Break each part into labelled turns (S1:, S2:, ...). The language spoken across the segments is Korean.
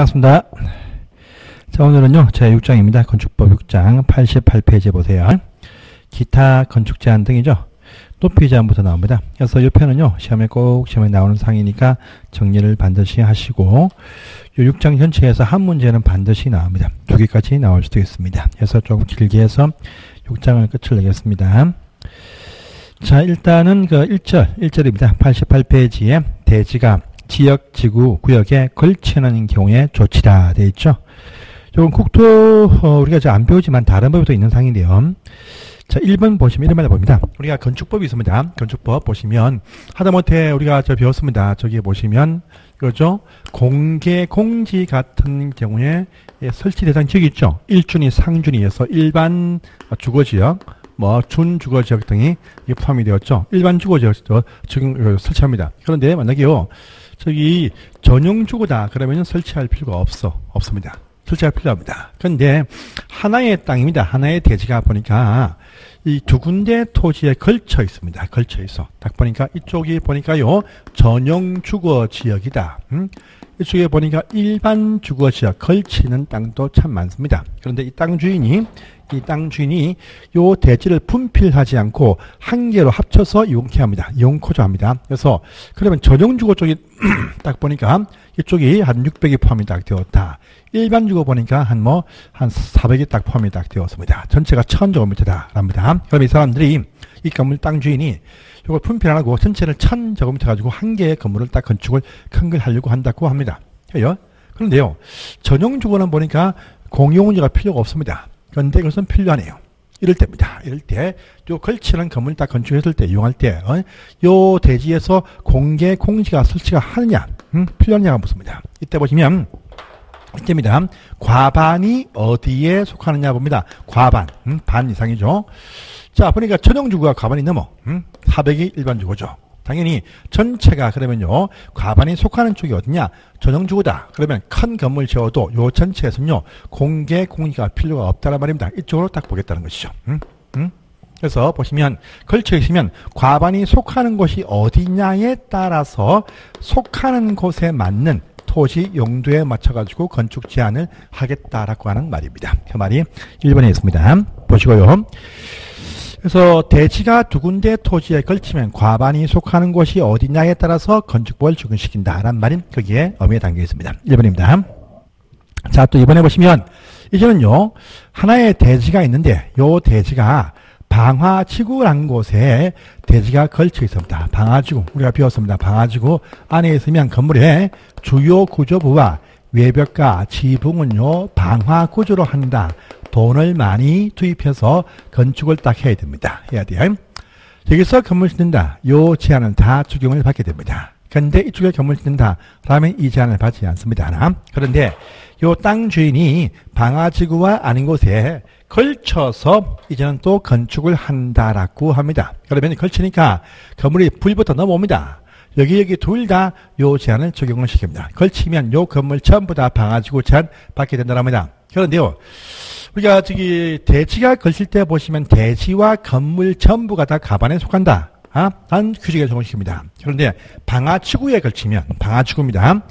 S1: 반갑습니다. 자, 오늘은요, 제 6장입니다. 건축법 6장 88페이지 보세요. 기타 건축 제한 등이죠. 높이 제한부터 나옵니다. 그래서 이 편은요, 시험에 꼭 시험에 나오는 상이니까 정리를 반드시 하시고, 이 6장 전체에서 한 문제는 반드시 나옵니다. 두 개까지 나올 수도 있습니다. 그래서 조금 길게 해서 6장을 끝을 내겠습니다. 자, 일단은 그 1절, 1절입니다. 88페이지에 대지가 지역, 지구, 구역에 걸치는 경우에 조치다 되어 있죠. 조금 국토 어, 우리가 이제 안 배우지만 다른 법에도 있는 상인데요. 자, 1번 보시면 이런 말을 봅니다. 우리가 건축법이 있습니다. 건축법 보시면 하다못해 우리가 저 배웠습니다. 저기 보시면 그렇죠? 공개 공지 같은 경우에 예, 설치 대상 지역이 있죠. 1준위, 상준위에서 일반 주거지역, 뭐 준주거지역 등이 포함이 되었죠. 일반 주거지역 지금 설치합니다. 그런데 만약에요. 저기 전용 주거다 그러면 설치할 필요가 없어 없습니다. 설치할 필요합니다. 그런데 하나의 땅입니다. 하나의 대지가 보니까 이 두 군데 토지에 걸쳐 있습니다. 걸쳐 있어. 딱 보니까 이쪽이 보니까요 전용 주거 지역이다. 음? 이쪽에 보니까 일반 주거 지역 걸치는 땅도 참 많습니다. 그런데 이 땅 주인이 이 땅 주인이 요 대지를 분필하지 않고 한 개로 합쳐서 이용케 합니다. 이용코조 합니다. 그래서 그러면 전용 주거 쪽이 딱 보니까 이쪽이 한 600이 포함이 딱 되었다. 일반 주거 보니까 한 뭐한 400이 딱 포함이 딱 되었습니다. 전체가 1000제곱미터다랍니다. 그럼 이 사람들이 이 건물 땅 주인이 이걸 분필 안 하고 전체를 1000제곱미터 가지고 한 개의 건물을 딱 건축을 큰 걸 하려고 한다고 합니다. 그런데요. 전용 주거는 보니까 공용운자가 필요가 없습니다. 그런데 이것은 필요하네요. 이럴 때입니다. 이럴 때, 요 걸치는 건물 딱 건축했을 때, 이용할 때, 어? 요 대지에서 공개 공지가 설치가 하느냐, 음? 필요하냐가 묻습니다. 이때 보시면, 이때입니다. 과반이 어디에 속하느냐 봅니다. 과반, 음? 반 이상이죠. 자, 보니까 전용주거가 과반이 넘어, 음? 400이 일반주거죠. 당연히 전체가 그러면요 과반이 속하는 쪽이 어디냐 전용주거다 그러면 큰 건물 지어도 요 전체에서는요 공개 공기가 필요가 없다는 말입니다 이쪽으로 딱 보겠다는 것이죠 음? 음? 그래서 보시면 걸쳐 있으면 과반이 속하는 곳이 어디냐에 따라서 속하는 곳에 맞는 토지 용도에 맞춰가지고 건축 제한을 하겠다라고 하는 말입니다. 그 말이 1번에 있습니다. 보시고요. 그래서 대지가 두 군데 토지에 걸치면 과반이 속하는 곳이 어디냐에 따라서 건축법을 적용시킨다라는 말인 거기에 의미에 담겨 있습니다. 1번입니다. 자, 또 이번에 보시면 이제는요. 하나의 대지가 있는데 요 대지가 방화지구란 곳에 대지가 걸쳐 있습니다. 방화지구 우리가 배웠습니다. 방화지구 안에 있으면 건물의 주요 구조부와 외벽과 지붕은요 방화구조로 한다. 돈을 많이 투입해서 건축을 딱 해야 됩니다. 해야 돼요. 여기서 건물 짓는다. 요 제한은 다 적용을 받게 됩니다. 근데 이쪽에 건물 짓는다. 라면 이 제한을 받지 않습니다. 하나. 그런데 요 땅 주인이 방아지구와 아닌 곳에 걸쳐서 이제는 또 건축을 한다라고 합니다. 그러면 걸치니까 건물이 불부터 넘어옵니다. 여기 여기 둘 다 요 제한을 적용을 시킵니다. 걸치면 요 건물 전부 다 방아지구 제한 받게 된다는 합니다. 그런데요. 우리가 저기 대지가 걸칠 때 보시면 대지와 건물 전부가 다 가반에 속한다. 아, 단 규칙에 적용시킵니다. 그런데 방아치구에 걸치면 방아치구입니다.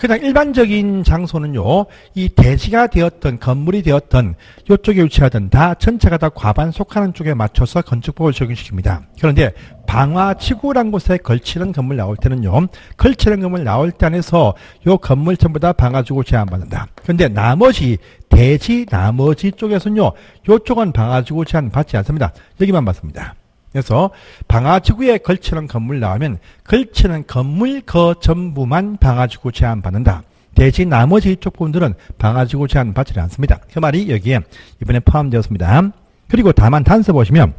S1: 그냥 일반적인 장소는요, 이 대지가 되었던 건물이 되었던 이쪽에 위치하던 다 전체가 다 과반 속하는 쪽에 맞춰서 건축법을 적용시킵니다. 그런데 방화치구란 곳에 걸치는 건물 나올 때는요, 걸치는 건물 나올 때 안에서 요 건물 전부 다 방화지구 제한받는다. 그런데 나머지 대지 나머지 쪽에서는요, 요쪽은 방화지구 제한 받지 않습니다. 여기만 받습니다. 그래서 방화지구에 걸치는 건물 나오면 걸치는 건물 그 전부만 방화지구 제한 받는다. 대신 나머지 이쪽 부분들은 방화지구 제한 받지 않습니다. 그 말이 여기에 이번에 포함되었습니다. 그리고 다만 단서 보시면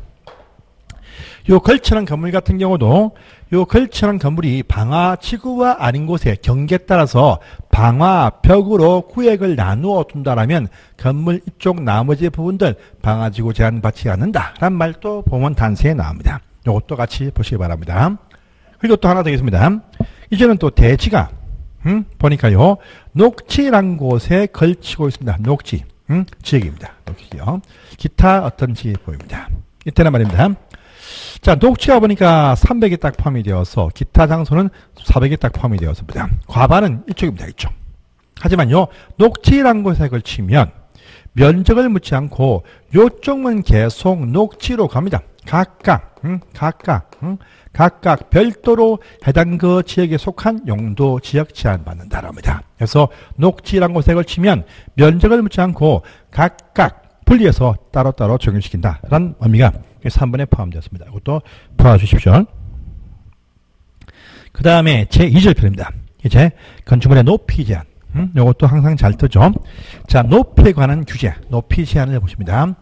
S1: 요 걸치는 건물 같은 경우도 요 걸치는 건물이 방화 지구와 아닌 곳에 경계에 따라서 방화 벽으로 구획을 나누어 둔다라면 건물 이쪽 나머지 부분들 방화 지구 제한 받지 않는다 라는 말도 보면 단서에 나옵니다. 요것도 같이 보시기 바랍니다. 그리고 또 하나 더 있습니다. 이제는 또 대지가 음? 보니까요 녹지란 곳에 걸치고 있습니다. 녹지 음? 지역입니다. 녹지요. 기타 어떤 지역 보입니다. 이때는 말입니다. 자, 녹취가 보니까 300이 딱 포함이 되어서 기타 장소는 400이 딱 포함이 되었습니다. 과반은 이쪽입니다. 이쪽. 하지만요, 녹지란 곳에 걸치면 면적을 묻지 않고 요쪽은 계속 녹지로 갑니다. 각각, 음, 각각, 음, 각각 별도로 해당 그 지역에 속한 용도 지역 제한 받는다랍니다. 그래서 녹지란 곳에 걸치면 면적을 묻지 않고 각각 분리해서 따로따로 적용시킨다라는 의미가 3번에 포함되었습니다. 이것도 풀어주십시오. 그 다음에 제2절편입니다. 이제 건축물의 높이 제한. 음, 이것도 항상 잘 뜨죠. 자, 높이에 관한 규제, 높이 제한을 해보십니다.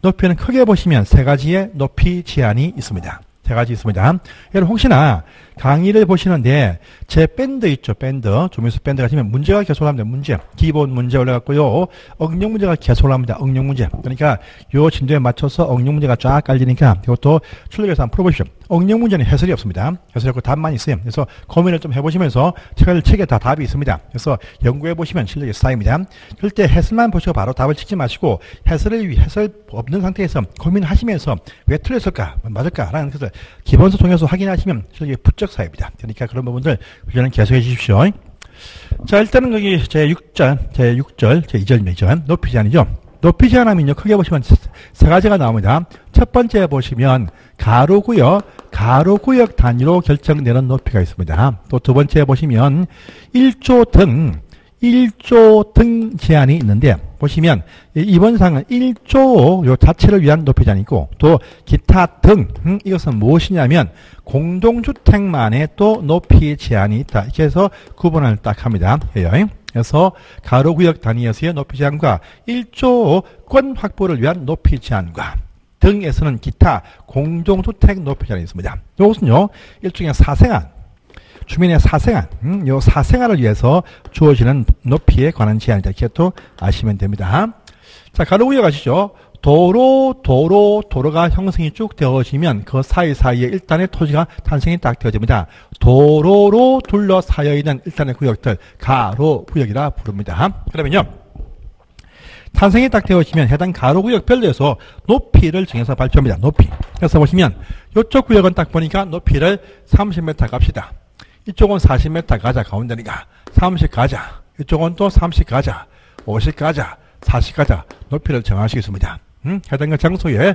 S1: 높이는 크게 보시면 세 가지의 높이 제한이 있습니다. 세 가지 있습니다. 여러분 혹시나 강의를 보시는데 제 밴드 있죠 밴드. 조미수 밴드 가시면 문제가 계속 올라갑니다 문제. 기본 문제 올라갔고요. 응용 문제가 계속 올라갑니다 응용 문제. 그러니까 요 진도에 맞춰서 응용 문제가 쫙 깔리니까 이것도 출력해서 한번 풀어보십시오. 응용 문제는 해설이 없습니다. 해설이 없고 답만 있어요. 그래서 고민을 좀 해보시면서 책을 책에 다 답이 있습니다. 그래서 연구해 보시면 실력이 쌓입니다. 절대 해설만 보시고 바로 답을 찍지 마시고 해설을 위 해설 없는 상태에서 고민하시면서 왜 틀렸을까 맞을까 라는 것을 기본서 통해서 확인하시면 실력이 부쩍 쌓입니다 그러니까 그런 부분들 훈련을 계속해 주십시오. 자, 일단은 거기 제6절, 제6절, 제2절 매전 높이 제한이죠. 높이 제한하면요. 크게 보시면 세 가지가 나옵니다. 첫 번째 보시면 가로구역, 가로구역 단위로 결정되는 높이가 있습니다. 또 두 번째 보시면 1조 등, 1조 등 제한이 있는데 보시면 이번 상은 1조 요 자체를 위한 높이 제한이고 또 기타 등 음, 이것은 무엇이냐면 공동주택만의 또 높이 제한이 있다. 이렇게 해서 구분을 딱 합니다. 해요. 그래서 가로구역 단위에서의 높이 제한과 1조권 확보를 위한 높이 제한과 등에서는 기타 공동주택 높이 제한이 있습니다. 이것은요 일종의 사생활 주민의 사생활, 음, 요 사생활을 위해서 주어지는 높이에 관한 제한이다. 이렇게 또 아시면 됩니다. 자, 가로구역 아시죠? 도로, 도로, 도로가 형성이 쭉 되어지면 그 사이사이에 일단의 토지가 탄생이 딱 되어집니다. 도로로 둘러싸여 있는 일단의 구역들, 가로 구역이라 부릅니다. 그러면요. 탄생이 딱 되어지면 해당 가로 구역별로 해서 높이를 정해서 발표합니다. 높이. 그래서 보시면 이쪽 구역은 딱 보니까 높이를 30m 갑시다. 이쪽은 40m 가자 가운데니까 30 가자. 이쪽은 또 30 가자. 50 가자. 40 가자. 높이를 정하시겠습니다. 음? 해당 그 장소에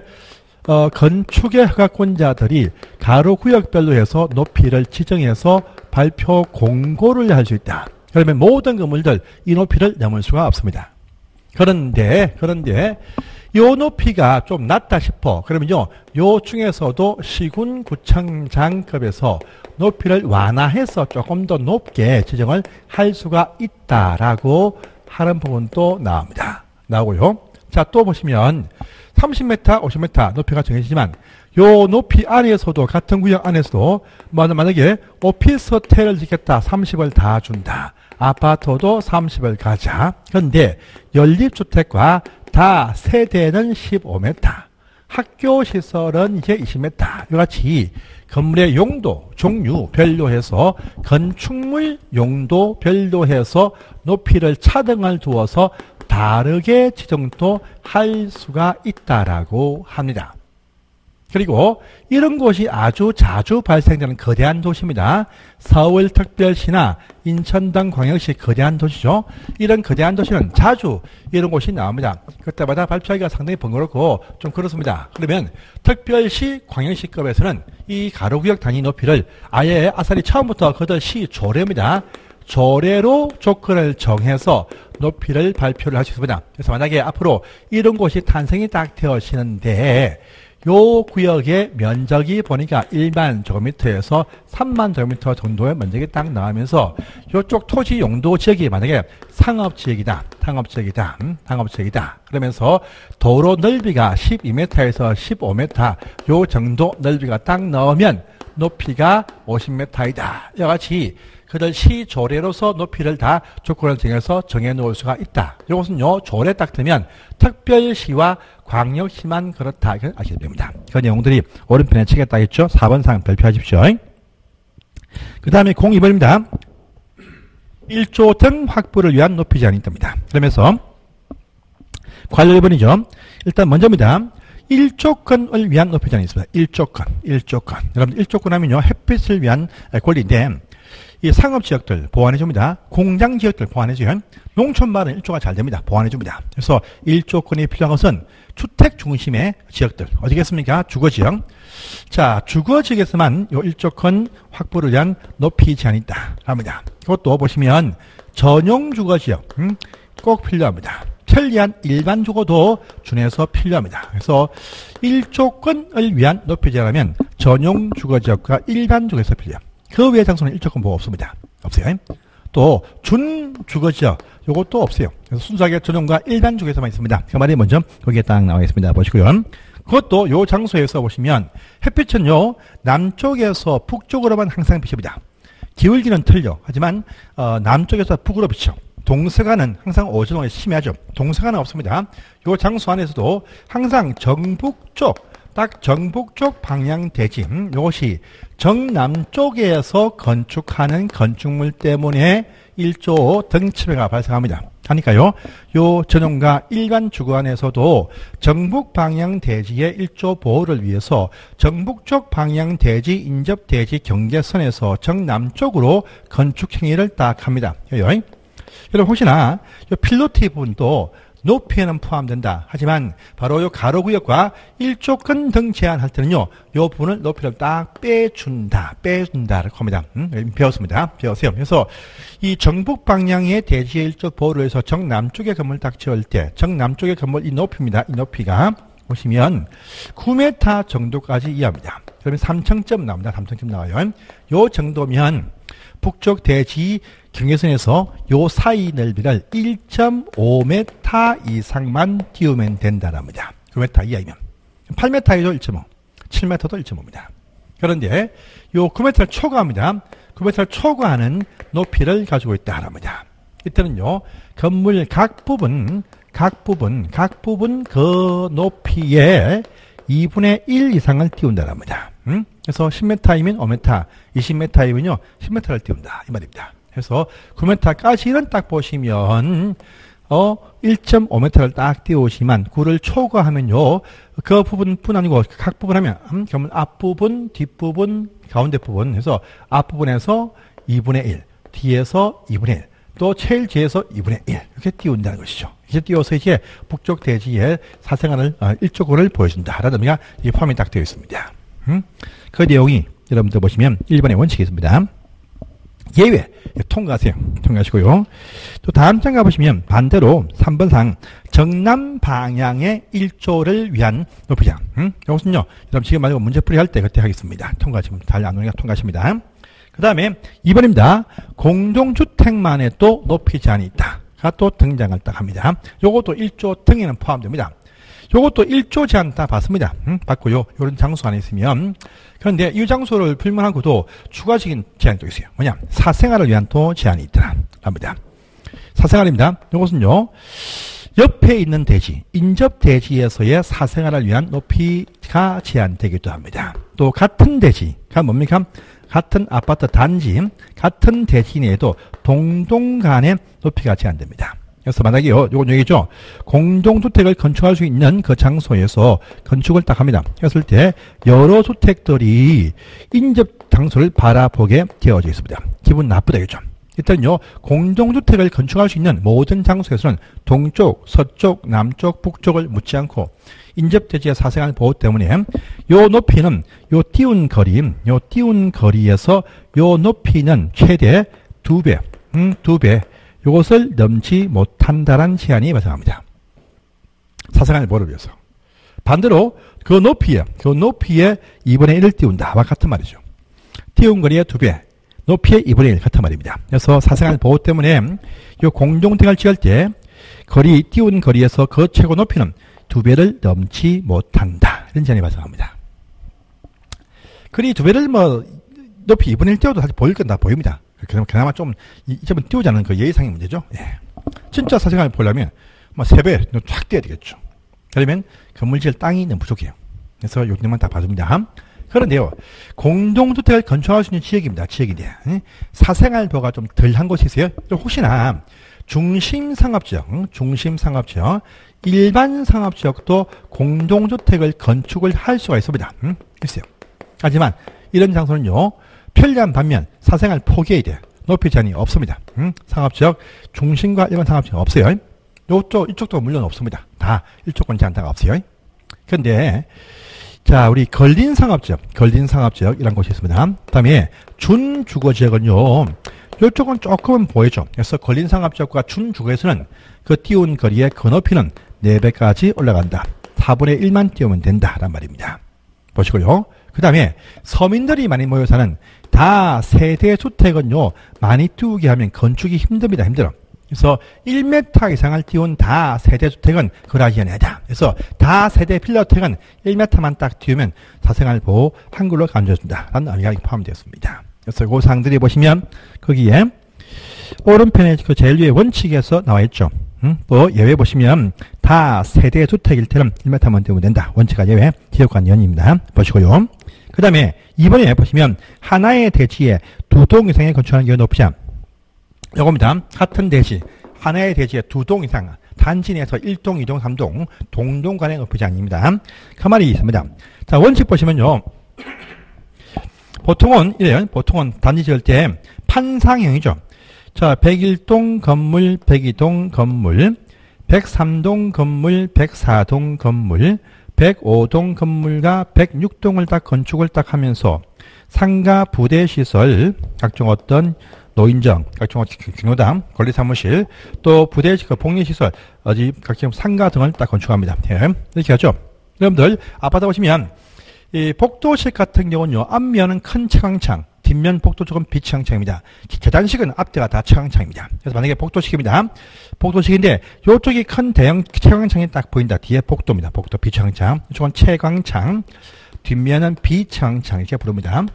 S1: 어, 건축의 허가권자들이 가로 구역별로 해서 높이를 지정해서 발표 공고를 할 수 있다. 그러면 모든 건물들 이 높이를 넘을 수가 없습니다. 그런데 그런데 요 높이가 좀 낮다 싶어. 그러면요. 요 중에서도 시군구청장급에서 높이를 완화해서 조금 더 높게 지정을 할 수가 있다라고 하는 부분도 나옵니다. 나오고요. 자, 또 보시면 30m, 50m 높이가 정해지지만 요 높이 안에서도 같은 구역 안에서도 만약에 오피스텔을 짓겠다 30을 다 준다. 아파트도 30을 가자. 그런데 연립주택과 다 세대는 15m, 학교 시설은 이제 20m. 이같이 건물의 용도, 종류 별로 해서 건축물 용도 별로 해서 높이를 차등을 두어서 다르게 지정도 할 수가 있다라고 합니다. 그리고 이런 곳이 아주 자주 발생되는 거대한 도시입니다. 서울특별시나 인천 등 광역시 거대한 도시죠. 이런 거대한 도시는 자주 이런 곳이 나옵니다. 그때마다 발표하기가 상당히 번거롭고 좀 그렇습니다. 그러면 특별시 광역시급에서는 이 가로구역 단위 높이를 아예 아사리 처음부터 그들 시 조례입니다. 조례로 조건을 정해서 높이를 발표를 할 수 있습니다. 그래서 만약에 앞으로 이런 곳이 탄생이 딱 되어지는데 요 구역의 면적이 보니까 1만 제곱미터에서 3만 제곱미터 정도의 면적이 딱 나오면서 요쪽 토지 용도 지역이 만약에 상업지역이다. 상업지역이다. 음, 상업지역이다. 그러면서 도로 넓이가 12m에서 15m 요 정도 넓이가 딱 나오면 높이가 50m이다. 이와 같이 그들 시조례로서 높이를 다 조건을 정해서 정해 놓을 수가 있다. 이것은요, 조례 딱 되면 특별시와 광역시만 그렇다. 아시게 됩니다. 그 내용들이 오른편에 책에 딱 있죠. 4번 상 발표하십시오. 그 다음에 02번입니다. 1조 등 확보를 위한 높이 제한이 있답니다. 그러면서 관련 1번이죠. 일단 먼저입니다. 1조건을 위한 높이 제한이 있습니다. 1조건, 1조건. 여러분 1조건 하면요. 햇빛을 위한 권리인데 이 상업 지역들 보완해 줍니다. 공장 지역들 보완해줘요. 농촌마을은 일조가 잘 됩니다. 보완해 줍니다. 그래서 일조권이 필요한 것은 주택 중심의 지역들. 어디겠습니까? 주거 지역. 자, 주거 지역에서만 요 일조권 확보를 위한 높이 제한이 있다. 합니다. 그것도 보시면 전용 주거 지역. 음, 꼭 필요합니다. 편리한 일반 주거도 준해서 필요합니다. 그래서 1조건을 위한 높이 제한하면 전용 주거 지역과 일반 주거에서 필요. 그 외의 장소는 1조건 보호 없습니다. 없어요. 또 준주거지역 요것도 없어요. 그래서 순수하게 전용과 일반 주거에서만 있습니다. 그 말이 먼저 거기에 딱 나와 있습니다. 보시고요. 그것도 요 장소에서 보시면 햇빛은요 남쪽에서 북쪽으로만 항상 비칩니다. 기울기는 틀려. 하지만 어, 남쪽에서 북으로 비쳐. 동서가는 항상 오전에 심해하죠. 동서가는 없습니다. 요 장소 안에서도 항상 정북쪽, 딱 정북쪽 방향 음, 이것이 정남쪽에서 건축하는 건축물 때문에 1조 등치배가 발생합니다. 하니까요, 요 전용과 일반 주거안에서도 정북 방향 대지의 1조 보호를 위해서 정북쪽 방향 대지 인접 대지 경계선에서 정남쪽으로 건축 행위를 딱 합니다. 여러분 혹시나 이 필로티 부분도 높이에는 포함된다. 하지만 바로 이 가로 구역과 일조근 등 제한할 때는요. 이 부분을 높이를 딱 빼준다. 빼준다를 겁니다. 음? 배웠습니다. 배웠어요. 그래서 이 정북 방향의 대지의 일조 보호를 해서 정남쪽의 건물 딱 지을 때 정남쪽의 건물 이 높이입니다. 이 높이가 보시면 9m 정도까지 이해합니다. 그러면 3층점 나옵니다. 3층점 나와요. 요 정도면 북쪽 대지 경계선에서 요 사이 넓이를 1.5m 이상만 띄우면 된다랍니다. 9m 이하이면. 8m에도 1.5, 7m도 1.5입니다. 그런데 요 9m를 초과합니다. 9m를 초과하는 높이를 가지고 있다랍니다. 이때는요, 건물 각 부분, 각 부분, 각 부분 그 높이에 2분의 1 이상을 띄운다랍니다. 음? 그래서 10m이면 5m, 20m이면요 10m를 띄운다 이 말입니다. 그래서 9m까지는 딱 보시면 어 1.5m를 딱 띄우시만 9를 초과하면요 그 부분뿐 아니고 각 부분 하면 음, 그러면 앞부분, 뒷부분, 가운데 부분 해서 앞부분에서 2분의 1, 뒤에서 2분의 1, 또 제일 뒤에서 2분의 1 이렇게 띄운다는 것이죠. 이제 띄워서 이제 북쪽 대지의 사생활을 어, 일조권을 보여준다라는 의미가 포함이 딱 되어 있습니다. 음? 그 내용이 여러분들 보시면 1번의 원칙이 있습니다. 예외 통과하세요. 통과하시고요. 또 다음 장 가보시면 반대로 3번상 정남 방향의 1조를 위한 높이장. 음? 이것은요. 여러분 지금 말고 문제풀이 할 때 그때 하겠습니다. 통과 지금 잘 안 오니까 통과하십니다. 그 다음에 2번입니다. 공동주택만의 또 높이 제한이 있다. 또 등장을 딱 합니다. 요것도 1조 등에는 포함됩니다. 요것도 1조 제한 다 받습니다. 음? 받고요. 요런 장소 안에 있으면. 그런데 이 장소를 불문하고도 추가적인 제한이 또 있어요. 뭐냐? 사생활을 위한 또 제한이 있더라. 합니다. 사생활입니다. 이것은요. 옆에 있는 대지, 인접 대지에서의 사생활을 위한 높이가 제한되기도 합니다. 또 같은 대지가 뭡니까? 같은 아파트 단지, 같은 대지 내에도 동동 간의 높이가 제한됩니다. 그래서 만약에 요, 요건 얘기죠. 공동주택을 건축할 수 있는 그 장소에서 건축을 딱 합니다. 했을 때 여러 주택들이 인접 장소를 바라보게 되어져 있습니다. 기분 나쁘다겠죠. 일단요, 공동주택을 건축할 수 있는 모든 장소에서는 동쪽, 서쪽, 남쪽, 북쪽을 묻지 않고 인접대지의 사생활 보호 때문에 요 높이는 요 띄운 거리, 요 띄운 거리에서 요 높이는 최대 두 배, 음, 두 배, 이것을 넘지 못한다는 제한이 발생합니다. 사생활 보호를 위해서. 반대로 그 높이에, 그 높이에 2분의 1을 띄운다와 같은 말이죠. 띄운 거리의 2배, 높이의 2분의 1 같은 말입니다. 그래서 사생활 보호 때문에 이 공동택을 지을 때 거리, 띄운 거리에서 그 최고 높이는 2배를 넘지 못한다. 이런 제한이 발생합니다. 거리 2배를 뭐 높이 2분의 1 띄워도 사실 보일 건 다 보입니다. 그나마 좀, 이 점은 띄우지 않는 그 예의상의 문제죠. 예. 진짜 사생활을 보려면, 뭐, 세 배, 쫙 띄어야 되겠죠. 그러면 건물 지을 땅이 너무 부족해요. 그래서 요점만 다 봐줍니다. 그런데요, 공동주택을 건축할 수 있는 지역입니다. 지역인데, 사생활보가 좀 덜한 곳이 있어요. 혹시나, 중심상업지역, 중심상업지역, 일반 상업지역도 공동주택을 건축을 할 수가 있습니다. 음? 있어요. 하지만, 이런 장소는요, 편리한 반면 사생활 포기해야 돼. 높이 제한이 없습니다. 음? 상업지역 중심과 일반 상업지역 없어요. 요쪽 이쪽도 물론 없습니다. 다 일조권 제한다가 없어요. 근데 자 우리 걸린 상업지역, 걸린 상업지역 이란 곳이 있습니다. 그다음에 준주거 지역은요. 이쪽은 조금은 보이죠. 그래서 걸린 상업지역과 준주거에서는 그 띄운 거리의 건너피는 4배까지 올라간다. 4분의 1만 띄우면 된다란 말입니다. 보시고요. 그 다음에 서민들이 많이 모여 사는 다 세대 주택은요 많이 띄우게 하면 건축이 힘듭니다. 힘들어. 그래서 1m 이상을 띄운 다 세대 주택은 그러지 않아야 그래서 다 세대 필러택은 1m만 딱 띄우면 사생활 보호 한글로 간주해준다. 라는 의미가 포함되었습니다. 그래서 그 사항들이 보시면 거기에 오른편에 그 제일 위에 원칙에서 나와 있죠. 음? 또 예외 보시면 다 세대 주택일 때는 1m만 띄우면 된다. 원칙과 예외 지역관 연입니다. 보시고요. 그 다음에 이번에 보시면 하나의 대지에 두 동 이상의 건축하는 경우 높이자. 요겁니다. 같은 대지 하나의 대지에 두 동 이상 단지 내에서 1동, 2동, 3동 동동 간의 높이자 아닙니다. 그 말이 있습니다. 자 원칙 보시면요. 보통은 이래요. 보통은 단지 지을 때 판상형이죠. 자 101동 건물, 102동 건물, 103동 건물, 104동 건물, 105동 건물과 106동을 딱 건축을 딱 하면서 상가 부대 시설, 각종 어떤 노인정, 각종 경로당, 권리사무실, 또 부대 그 복리시설, 어디 각종 상가 등을 딱 건축합니다. 예, 이렇게 하죠. 여러분들 아파트 보시면 이 복도식 같은 경우는요 앞면은 큰 채광창, 뒷면 복도 쪽은 비치광창입니다. 계단식은 앞대가 다 채광창입니다. 그래서 만약에 복도식입니다. 복도식인데 이쪽이 큰 대형 채광창이 딱 보인다. 뒤에 복도입니다. 복도 비채광창. 이쪽은 채광창. 뒷면은 비채광창 이렇게 부릅니다.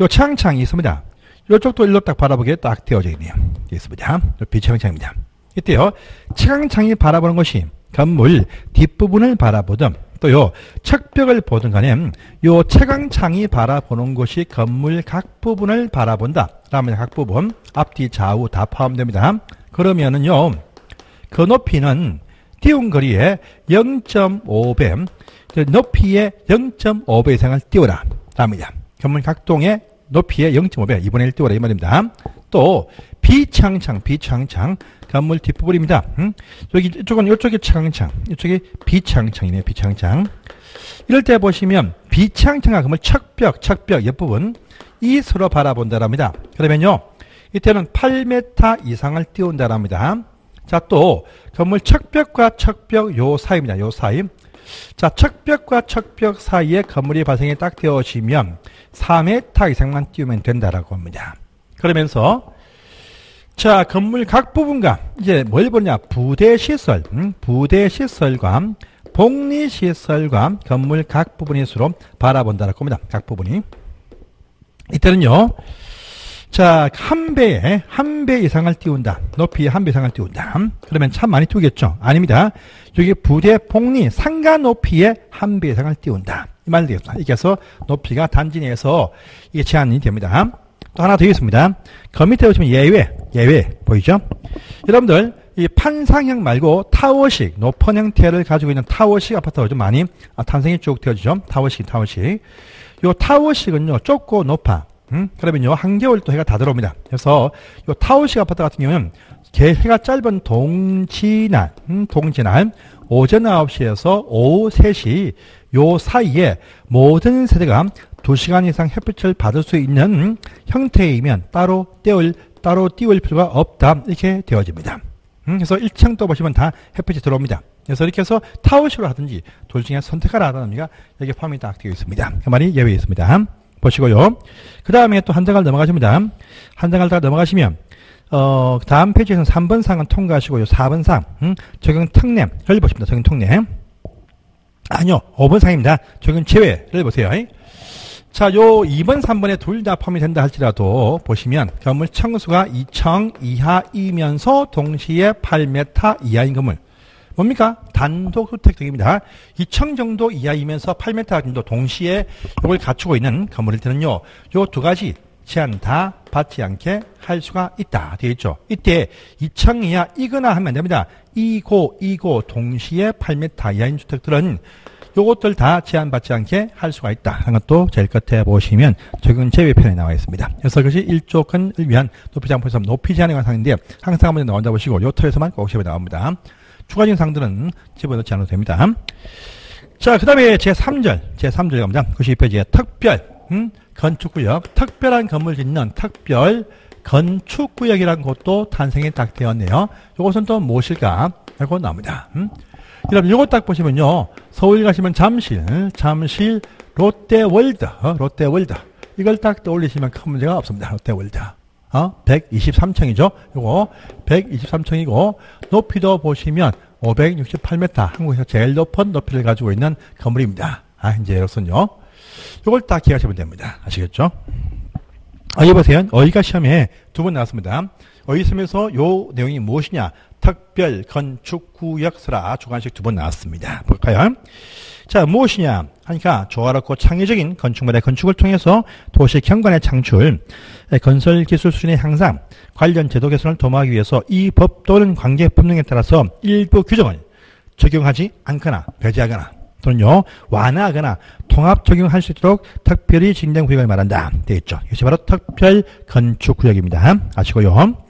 S1: 요 채광창이 있습니다. 이쪽도 일로 딱 바라보게 딱 되어져 있네요. 있습니다. 비채광창입니다. 이때요. 채광창이 바라보는 것이 건물 뒷부분을 바라보든 또요 척벽을 보든 간에 요 채광창이 바라보는 것이 건물 각 부분을 바라본다. 라면 각 부분 앞뒤 좌우 다 포함됩니다. 그러면은요 그 높이는 띄운 거리에 0.5배 높이에 0.5배 이상을 띄워라. 랍니다. 건물 각동의 높이에 0.5배 2분의 1 띄워라 이 말입니다. 또 비창창 비창창 건물 뒷부분입니다. 음? 여기 이쪽은 이쪽이 창창, 이쪽이 비창창이네요. 비창창. 이럴 때 보시면 비창창과 건물 척벽, 척벽 옆부분 이 서로 바라본다랍니다. 그러면요. 이때는 8m 이상을 띄운다랍니다. 자, 또 건물 척벽과 척벽 요 사이입니다. 요 사이. 자, 척벽과 척벽 사이에 건물이 발생이 딱 되어지면 4m 이상만 띄우면 된다라고 합니다. 그러면서 자, 건물 각 부분과 이제 뭘 보냐? 부대 시설, 음? 부대 시설과 복리 시설과 건물 각 부분이 서로 바라본다라고 합니다. 각 부분이. 이때는요. 자, 한 배에 한 배 이상을 띄운다. 높이에 한 배 이상을 띄운다. 그러면 참 많이 띄우겠죠? 아닙니다. 여기 부대 복리 상가 높이에 한 배 이상을 띄운다. 이 말 되겠다. 이게 해서 높이가 단지 내에서 이게 제한이 됩니다. 또 하나 더 있습니다. 그 밑에 보시면 예외, 예외 보이죠? 여러분들 이 판상형 말고 타워식, 높은 형태를 가지고 있는 타워식 아파트가 좀 많이 아, 탄생이 쭉 되어지죠. 타워식, 타워식. 요 타워식은요, 좁고 높아. 음? 그러면요, 한겨울 또 해가 다 들어옵니다. 그래서 요 타워식 아파트 같은 경우는 해가 짧은 동지날, 음, 동지날, 오전 9시에서 오후 3시 요 사이에 모든 세대가 2시간 이상 햇빛을 받을 수 있는 형태이면 따로 떼울, 따로 띄울 필요가 없다. 이렇게 되어집니다. 음, 그래서 1층 또 보시면 다 햇빛이 들어옵니다. 그래서 이렇게 해서 타워식으로 하든지 둘 중에 선택하라 하는 의미가 여기 포함이 딱 되어 있습니다. 그 말이 예외 있습니다. 보시고요. 그 다음에 또 한 장을 넘어가십니다. 한 장을 다 넘어가시면 어, 다음 페이지에서 3번 상은 통과하시고요. 4번 상, 음, 적용 특례를 보십니다. 적용 특례. 아니요, 5번 상입니다. 적용 제외를 보세요. 자, 요 2번, 3번에 둘 다 포함이 된다 할지라도 보시면 건물 층수가 2층 이하이면서 동시에 8m 이하인 건물. 뭡니까? 단독 주택 등입니다. 2층 정도 이하이면서 8m 정도 동시에 이걸 갖추고 있는 건물일 때는요. 요 두 가지 제한 다 받지 않게 할 수가 있다. 되어 있죠. 이때 2층 이하 이거나 하면 됩니다. 이고 이고 동시에 8m 이하인 주택들은 요것들 다 제한받지 않게 할 수가 있다. 하는 것도 제일 끝에 보시면 적용 제외편에 나와 있습니다. 그래서 그것이 1조 건을 위한 높이 제한포에서 높이 제한에 관한 상인데 항상 한번 나온다 보시고 요 틀에서만 꼭 시험에 나옵니다. 추가적인 상들은 집어넣지 않아도 됩니다. 자, 그 다음에 제3절, 제3절 갑니다. 92페이지에 특별, 음, 건축구역, 특별한 건물 짓는 특별 건축구역이라는 것도 탄생이 딱 되었네요. 이것은 또 무엇일까? 하고 나옵니다. 음? 여러분, 이거 딱 보시면요. 서울 가시면 잠실, 잠실 롯데월드, 어? 롯데월드. 이걸 딱 떠올리시면 큰 문제가 없습니다. 롯데월드. 어? 123층이죠. 요거 123층이고 높이도 보시면 568m 한국에서 제일 높은 높이를 가지고 있는 건물입니다. 아, 이제 이것은요. 이걸 딱 기억하시면 됩니다. 아시겠죠? 아, 여보세요. 어휘가 시험에 두 번 나왔습니다. 어휘 시험에서 요 내용이 무엇이냐? 특별 건축 구역서라 주관식 두 번 나왔습니다. 볼까요? 자, 무엇이냐? 하니까 조화롭고 창의적인 건축물의 건축을 통해서 도시 경관의 창출, 건설 기술 수준의 향상, 관련 제도 개선을 도모하기 위해서 이 법 또는 관계 법령에 따라서 일부 규정을 적용하지 않거나 배제하거나 또는요 완화하거나 통합 적용할 수 있도록 특별히 진행 구역을 말한다. 되어 있죠. 이것이 바로 특별 건축 구역입니다. 아시고요.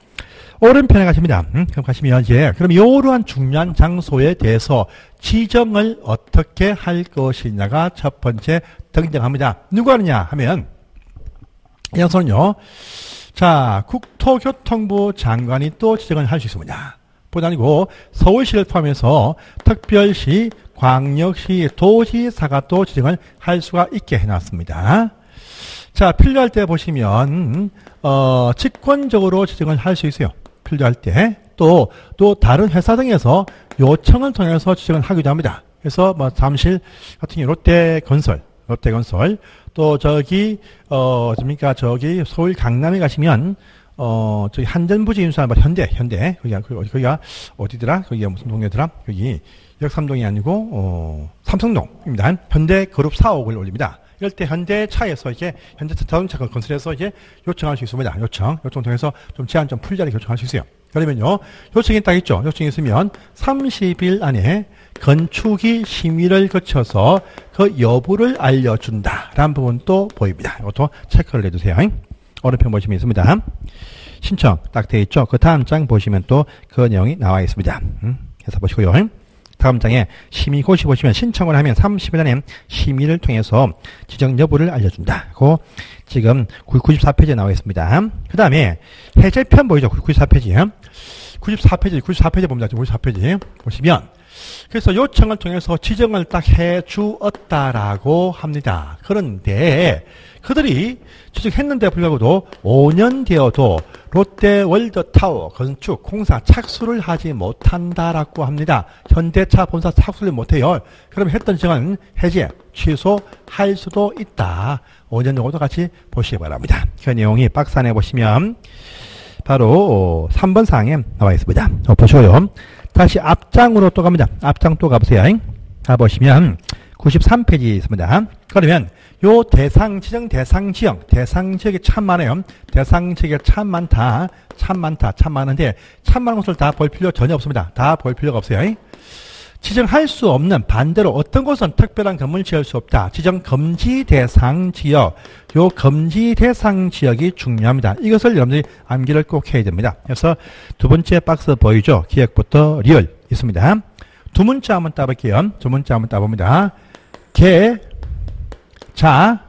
S1: 오른편에 가십니다. 음, 그럼 가시면 이제 그럼 이러한 중요한 장소에 대해서 지정을 어떻게 할 것이냐가 첫 번째 등장합니다. 누가 하느냐 하면 이 양서는요. 자, 국토교통부 장관이 또 지정을 할 수 있습니다. 뿐 아니고 서울시를 포함해서 특별시, 광역시, 도시사가 또 지정을 할 수가 있게 해놨습니다. 자, 필요할 때 보시면 어, 직권적으로 지정을 할 수 있어요. 필요할 때. 또, 또 다른 회사 등에서 요청을 통해서 지정을 하기도 합니다. 그래서 뭐 잠실 같은 경우 롯데건설, 롯데건설, 또 저기 어 뭡니까 저기 서울 강남에 가시면 어 저기 한전부지 인수한 뭐 현대 현대 거기가 거기가 어디더라 거기가 무슨 동네더라 거기 역삼동이 아니고 어 삼성동입니다. 현대 그룹 4억을 올립니다. 이럴 때 현대차에서 이제 현대 자동차 건설해서 이제 요청할 수 있습니다. 요청 요청 통해서 좀 제한 좀 풀자리 요청할 수 있어요. 그러면요 요청이 딱 있죠. 요청이 있으면 30일 안에 건축이 심의를 거쳐서 그 여부를 알려준다라는 부분도 보입니다. 이것도 체크를 해주세요. 오른편 보시면 있습니다. 신청 딱 되어 있죠. 그 다음 장 보시면 또 그 내용이 나와 있습니다. 음, 해서 보시고요. 다음 장에 심의 고시 보시면 신청을 하면 30일 안에 심의를 통해서 지정 여부를 알려준다. 고 지금 94페이지에 나와 있습니다. 그 다음에 해제편 보이죠? 94페이지. 94페이지, 94페이지 봅니다. 94페이지. 보시면 그래서 요청을 통해서 지정을 딱 해 주었다라고 합니다. 그런데 그들이 지정했는데 불구하고도 5년 되어도 롯데월드타워 건축 공사 착수를 하지 못한다라고 합니다. 현대차 본사 착수를 못해요. 그럼 했던 지정은 해제, 취소할 수도 있다. 5년 정도 같이 보시기 바랍니다. 그 내용이 박스 안에 보시면 바로 3번 사항에 나와 있습니다. 어, 보시고요. 다시 앞 장으로 또 갑니다. 앞장 또 가보세요. 가보시면 93페이지 있습니다. 그러면 요 대상 지정 대상 지형 대상 지역이 참 많아요. 대상 지역이 참 많다. 참 많다. 참 많은데 참 많은 것을 다 볼 필요 전혀 없습니다. 다 볼 필요가 없어요. 지정할 수 없는 반대로 어떤 곳은 특별한 건물 지을 수 없다. 지정 금지 대상 지역. 요 금지 대상 지역이 중요합니다. 이것을 여러분들이 암기를 꼭 해야 됩니다. 그래서 두 번째 박스 보이죠? 기획부터 리얼 있습니다. 두문자 한번 따볼게요. 두문자 한번 따봅니다. 개, 자,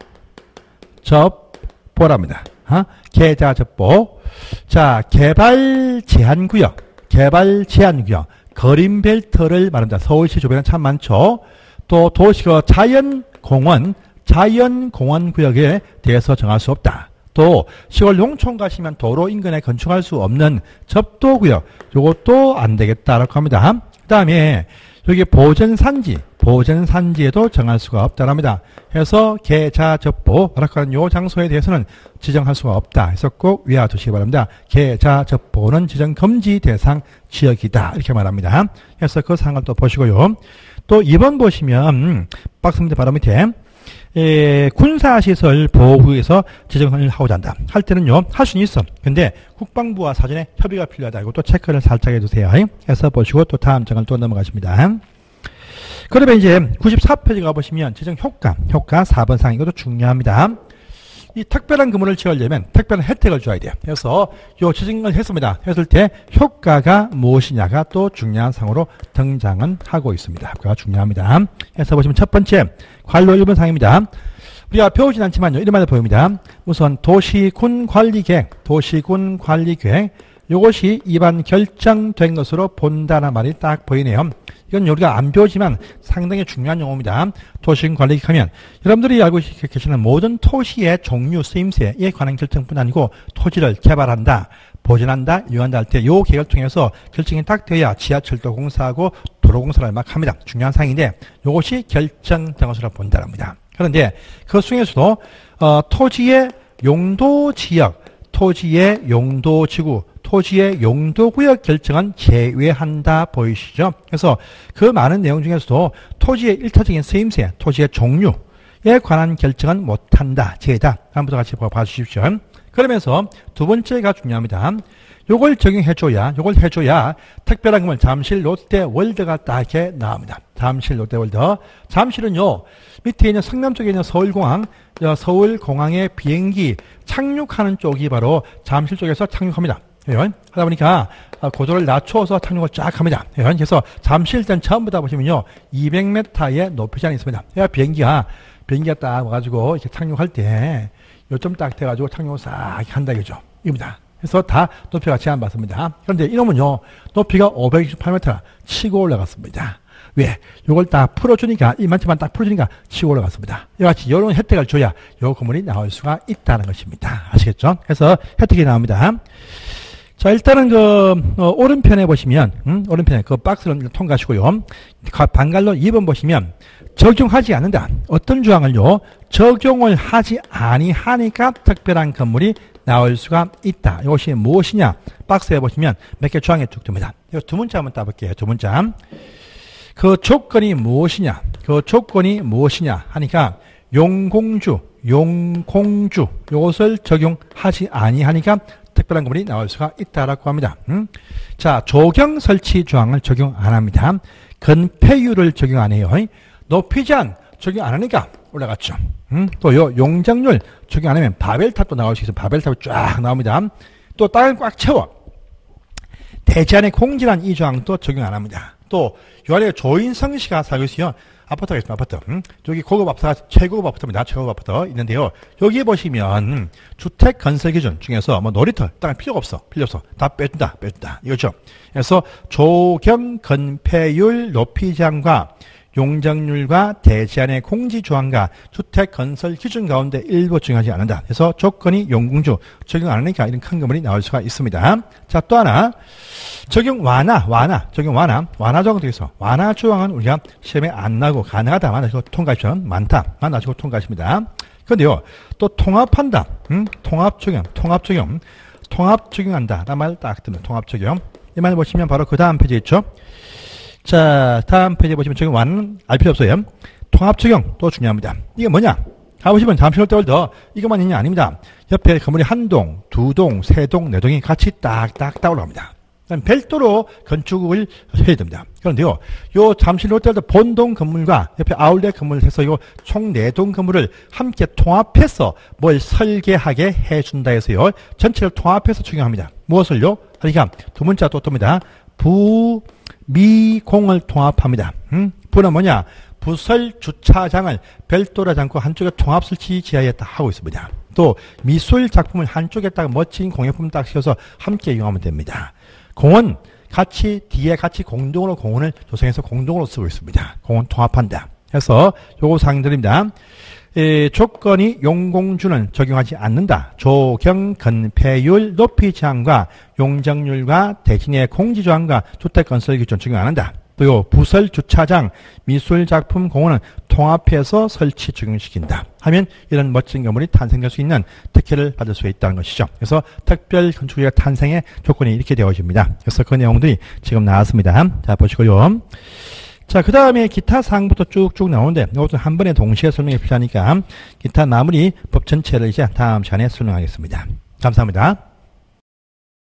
S1: 접, 보랍니다. 어? 개자, 접보. 자, 개발 제한 구역. 개발 제한 구역. 거림 벨트를 말합니다. 서울시 주변에 참 많죠. 또 도시가 자연공원, 자연공원 구역에 대해서 정할 수 없다. 또 시골 농촌 가시면 도로 인근에 건축할 수 없는 접도구역 이것도 안 되겠다라고 합니다. 그 다음에 여기 보전산지, 보전산지에도 정할 수가 없다랍니다. 해서 계좌 접보, 라고 하는 요 장소에 대해서는 지정할 수가 없다. 해서 꼭 외워두시기 바랍니다. 계좌 접보는 지정 금지 대상 지역이다. 이렇게 말합니다. 그래서 그 사항을 또 보시고요. 또 2번 보시면 박스 밑에 바로 밑에 에, 군사시설 보호구에서 지정을 하고자 한다. 할 때는요, 할 수는 있어. 근데 국방부와 사전에 협의가 필요하다. 이것도 체크를 살짝 해주세요. 해서 보시고 또 다음 장을 또 넘어가십니다. 그러면 이제 94페이지 가보시면 재정 효과, 효과 4번 상 이것도 중요합니다. 이 특별한 근무를 지으려면 특별한 혜택을 줘야 돼요. 그래서 요 지정을 했습니다. 했을 때 효과가 무엇이냐가 또 중요한 상으로 등장은 하고 있습니다. 효과가 중요합니다. 그래서 보시면 첫 번째 관로 1번 상입니다. 우리가 배우진 않지만요. 이름마다 보입니다. 우선 도시군 관리계획, 도시군 관리계획 요것이 입안 결정된 것으로 본다는 말이 딱 보이네요. 이건 우리가 안 배우지만 상당히 중요한 용어입니다. 도시군 관리계획 하면 여러분들이 알고 계시는 모든 토시의 종류, 쓰임새에 관한 결정뿐 아니고 토지를 개발한다, 보존한다, 이용한다 할때요 계획을 통해서 결정이 딱 돼야 지하철도 공사하고 도로공사를 막 합니다. 중요한 사항인데 요것이 결정된 것으로 본다랍니다. 그런데 그 중에서도 어, 토지의 용도 지역, 토지의 용도 지구, 토지의 용도구역 결정은 제외한다 보이시죠? 그래서 그 많은 내용 중에서도 토지의 일차적인 쓰임새, 토지의 종류에 관한 결정은 못한다, 제외다. 한번더 같이 봐주십시오. 그러면서 두 번째가 중요합니다. 요걸 적용해줘야, 요걸 해줘야 특별한 금을 잠실 롯데 월드가 딱 이렇게 나옵니다. 잠실 롯데 월드. 잠실은요, 밑에 있는 성남 쪽에 있는 서울공항, 서울공항의 비행기 착륙하는 쪽이 바로 잠실 쪽에서 착륙합니다. 하다 보니까 고도를 낮춰서 착륙을 쫙 합니다. 그래서 잠실 땐 처음부터 보시면요, 200m의 높이 제한이 있습니다. 비행기가, 비행기가 딱 와가지고 이렇게 착륙할 때 요점 딱 돼가지고 착륙을 싹 한다 이거죠. 이겁니다. 그래서 다 높이가 제한받습니다. 그런데 이놈은요, 높이가 568m 치고 올라갔습니다. 왜? 이걸 딱 풀어주니까, 이만큼만 딱 풀어주니까 치고 올라갔습니다. 이같이 이런 혜택을 줘야 이 건물이 나올 수가 있다는 것입니다. 아시겠죠? 그래서 혜택이 나옵니다. 자, 일단은 그, 어, 오른편에 보시면, 음, 오른편에 그 박스를 통과하시고요. 반갈로 2번 보시면, 적용하지 않는다. 어떤 조항을요? 적용을 하지 아니하니까 특별한 건물이 나올 수가 있다. 이것이 무엇이냐? 박스에 보시면 몇 개 조항이 쭉 듭니다. 이두 문자 한번 따볼게요. 두 문자. 그 조건이 무엇이냐? 그 조건이 무엇이냐? 하니까 용공주, 용공주 이것을 적용하지 아니하니까 특별한 건물이 나올 수가 있다라고 합니다. 음? 자, 조경 설치 조항을 적용 안 합니다. 건폐율을 적용 안 해요. 높이 제한 적용 안 하니까 올라갔죠. 음? 또요 용적률 적용 안 하면 바벨탑도 나올 수 있어요. 바벨탑이 쫙 나옵니다. 또 땅을 꽉 채워. 대지안의 공지란 이 조항도 적용 안 합니다. 또 요안에 조인성 씨가 살고 있어요. 아파트가 있습니다. 아파트. 음? 여기 고급 아파트가 최고급 아파트입니다. 최고급 아파트 있는데요. 여기 보시면 주택 건설 기준 중에서 뭐 놀이터 땅 필요가 없어. 필요 없어. 다 빼준다. 빼준다. 이거죠. 그래서 조경 건폐율 높이 제한과 용적률과 대지안의 공지조항과 주택 건설 기준 가운데 일부 적용하지 않는다. 그래서 조건이 용공주 적용 안 하니까 이런 큰 건물이 나올 수가 있습니다. 자, 또 하나. 적용 완화, 완화, 적용 완화, 완화 조항 되겠어. 완화 조항은 우리가 시험에 안 나고 가능하다. 만나시고 통과하시면 많다. 만나시고 통과하십니다. 그런데요, 또 통합한다. 음? 통합 적용, 통합 적용, 통합 적용한다. 란 말 딱 뜨면 통합 적용. 이 말 보시면 바로 그 다음 페이지 있죠. 자, 다음 페이지 보시면 적용 완은 알 필요 없어요. 통합 적용 또 중요합니다. 이게 뭐냐? 가보시면 잠실 롯데월드 이것만 있냐 아닙니다. 옆에 건물이 한 동, 두 동, 세 동, 네 동이 같이 딱딱딱 올라갑니다. 별도로 건축을 해야 됩니다. 그런데요, 요 잠실 롯데월드 본동 건물과 옆에 아울렛 건물을 해서 이 총 네 동 건물을 함께 통합해서 뭘 설계하게 해준다 해서요, 전체를 통합해서 적용합니다. 무엇을요? 그러니까 두 문자 또 뜹니다. 부, 미공을 통합합니다. 음? 부는 뭐냐? 부설 주차장을 별도로 않고 한쪽에 통합 설치 지하에 딱 하고 있습니다. 또 미술 작품을 한쪽에다가 멋진 공예품 딱 씌워서 함께 이용하면 됩니다. 공원 같이 뒤에 같이 공동으로 공원을 조성해서 공동으로 쓰고 있습니다. 공원 통합한다. 해서 요거 사항들입니다. 에, 조건이 용공주는 적용하지 않는다. 조경 건폐율 높이 제한과 용적률과 대신의 공지 조항과 주택 건설 기준 적용 안 한다. 또 부설 주차장, 미술 작품 공원은 통합해서 설치 적용시킨다. 하면 이런 멋진 건물이 탄생될 수 있는 특혜를 받을 수 있다는 것이죠. 그래서 특별 건축의 탄생의 조건이 이렇게 되어집니다. 그래서 그 내용들이 지금 나왔습니다. 자 보시고요. 자, 그 다음에 기타 사항부터 쭉쭉 나오는데 이것도 한 번에 동시에 설명이 필요하니까 기타 마무리 법 전체를 이제 다음 시간에 설명하겠습니다. 감사합니다.